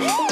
Woo!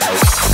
house.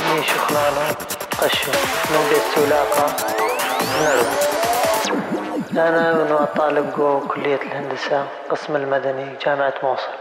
خنانة قشو نوبة سولاقة. نرو أنا من طالب كلية الهندسة قسم المدني جامعة موصل.